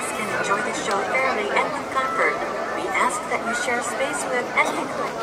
guests can enjoy the show fairly and with comfort. We ask that you share space with and ethically.